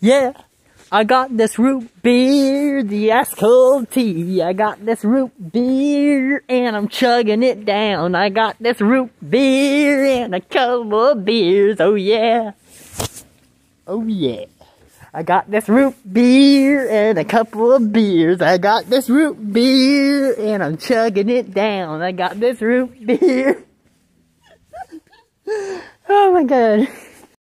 Yeah, I got this root beer, the ice cold tea. I got this root beer and I'm chugging it down. I got this root beer and a couple of beers. Oh yeah. Oh yeah. I got this root beer and a couple of beers. I got this root beer and I'm chugging it down. I got this root beer. oh my god.